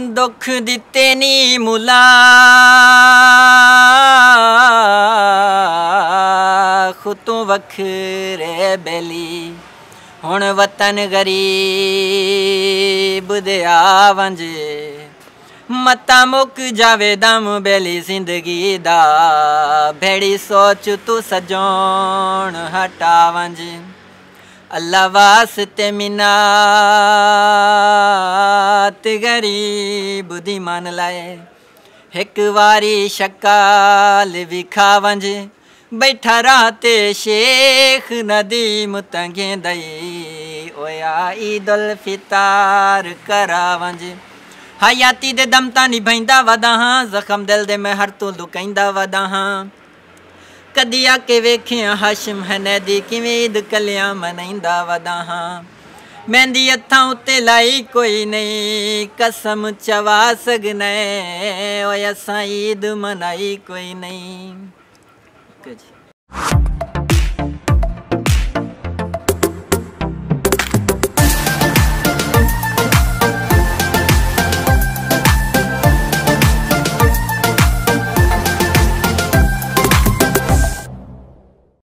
ਦੁੱਖ ਦਿੱਤੇ ਨੀ ਮੁਲਾ। ਖੁਤੋਂ ਵਖਰੇ ਬੇਲੀ। ਹੁਣ ਵਤਨ ਗਰੀਬ ਦੇ ਆਵੰਜੇ। ਮਤਾ ਮੁੱਕ ਜਾਵੇ ਦਮ ਬੇਲੀ ਜ਼ਿੰਦਗੀ ਦਾ। ਭੇੜੀ ਸੋਚ ਤੂੰ ਸਜਣ ਹਟਾਵੰਜ। ਅੱਲਾ ਵਾਸਤੇ ਮਿਨਾਤ ਗਰੀਬ ਦੀ ਮਨ ਲਾਏ। ਇੱਕ ਵਾਰੀ ਸ਼ਕਾਲ ਵਿਖਾਵੰਜ ਬੈਠਾ ਰਾਤੇ ਸ਼ੇਖ ਨਦੀਮ ਤੰਗੇ ਦਈ। ਓਇਆ ਈਦੁਲ ਫਿਤਾਰ ਕਰਾਵੰਜ। ਹਯਾਤੀ ਦੇ ਦਮ ਤਾਂ ਨਿਭੈਂਦਾ ਵਦਾ ਹਾਂ, ਜ਼ਖਮ ਦਿਲ ਦੇ ਮੈਂ ਹਰ ਤੋਂ ਲੁਕਾਈਂਦਾ ਵਦਾ ਹਾਂ। ਕਦੀ ਆ ਕੇ ਵੇਖਿਆ ਹਾਸ਼ਮ ਹਨੈਦੀ ਕਿਵੇਂ ਈਦ ਕਲਿਆਂ ਮਨਾਈਂਦਾ ਵਦਾ ਹਾਂ। ਮਹਿੰਦੀ ਅੱਥਾਂ ਉੱਤੇ ਲਾਈ ਕੋਈ ਨਹੀਂ, ਕਸਮ ਚਵਾ ਸਕਨੇ ਓਏ ਅਸਾਂ ਈਦ ਮਨਾਈ ਕੋਈ ਨਹੀਂ।